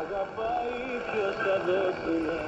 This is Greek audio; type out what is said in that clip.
αγαπάει ποιος θα δώσει να